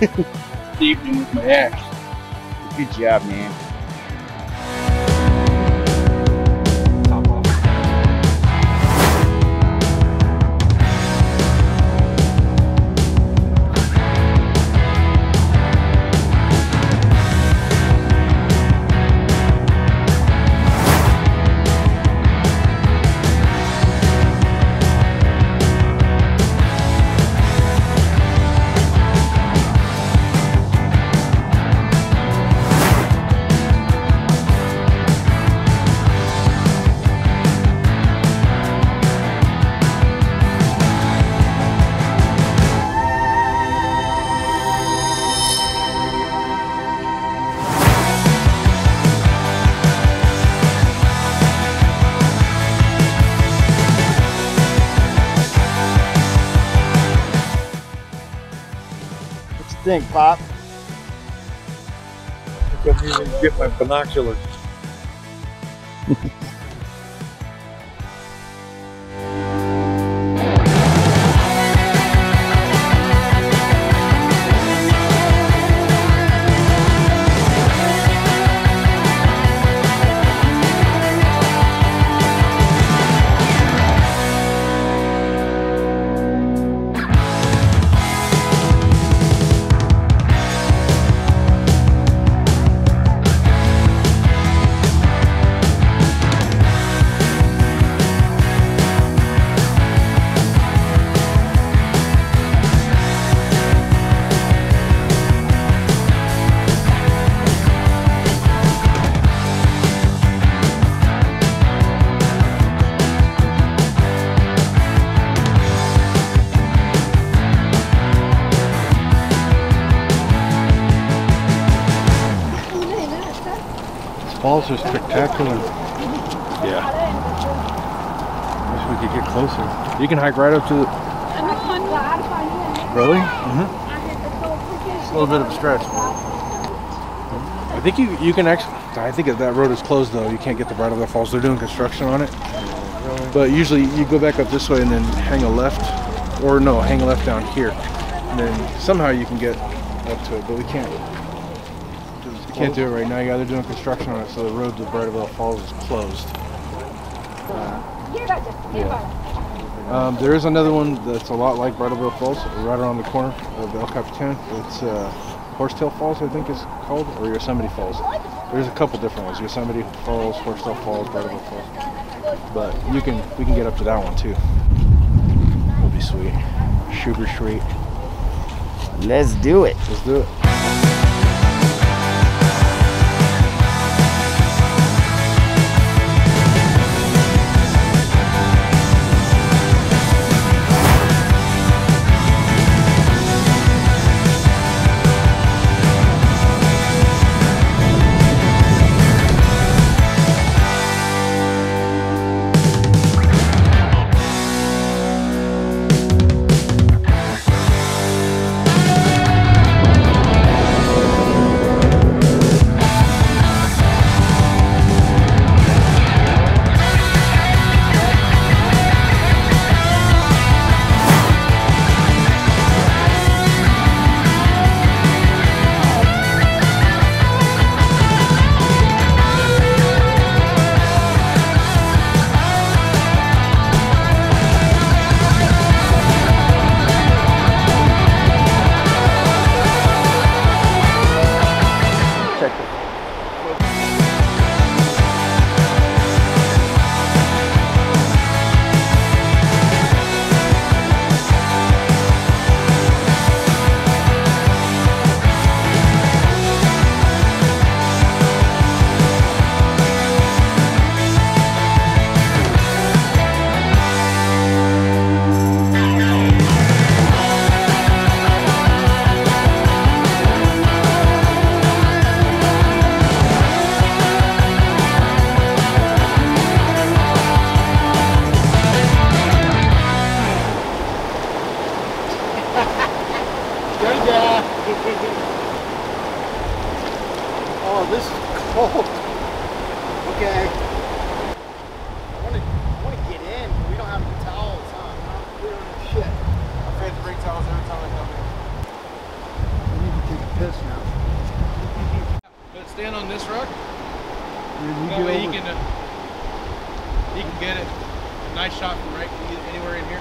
evening with my ass. Good job, man. Think, Pop? I couldn't even get my binoculars. Falls are spectacular. Yeah. I Wish we could get closer. You can hike right up to the. Really? Mm-hmm. It's a little bit of a stretch. I think you you can actually. I think that road is closed though. You can't get the Bridal Veil Falls. They're doing construction on it. But usually you go back up this way and then hang a left, or no, hang a left down here, and then somehow you can get up to it. But we can't. You can't do it right now. Yeah, they're doing construction on it, so the road to Bridal Veil Falls is closed. Um, there is another one that's a lot like Bridalveil Falls, right around the corner of El Capitan. It's uh, Horsetail Falls, I think it's called, or Yosemite Falls. There's a couple different ones: Yosemite Falls, Horsetail Falls, Bridalveil Falls. But you can we can get up to that one too. That'd be sweet. Sugar sweet. Let's do it. Let's do it. stand on this rock. that way he can, uh, he can get it. Nice shot from right anywhere in here.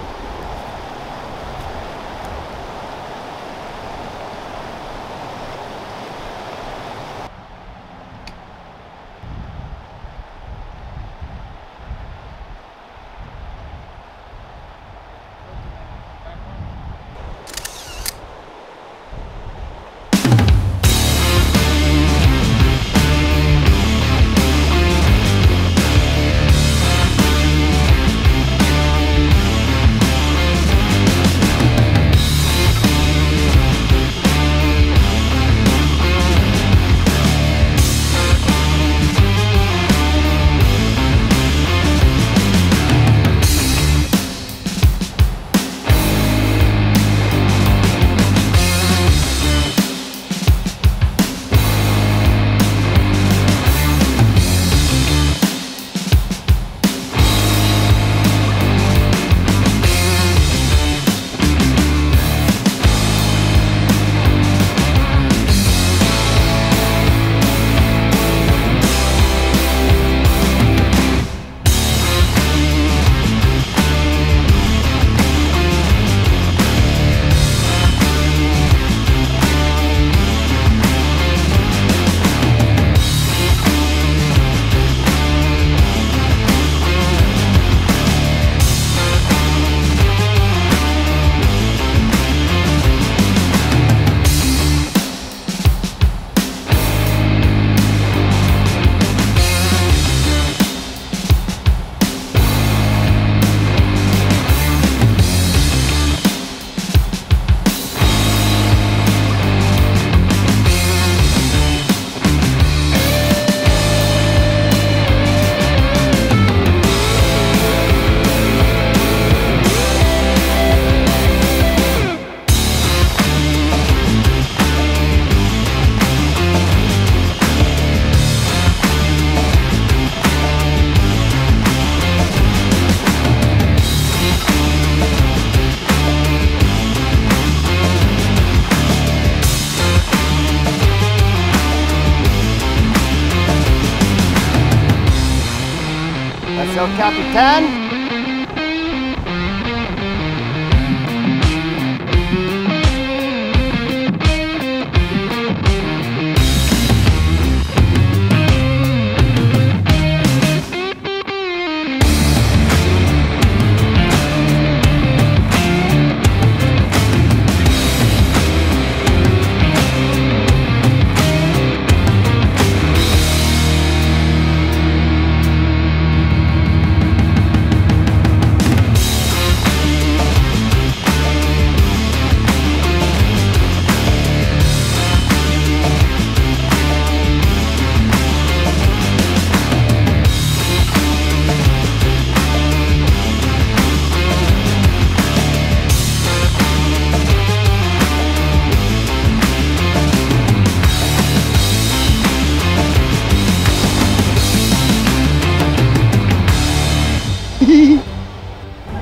El Capitan.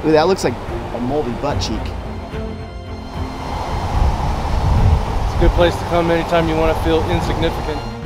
Ooh, that looks like a moldy butt cheek. It's a good place to come anytime you want to feel insignificant.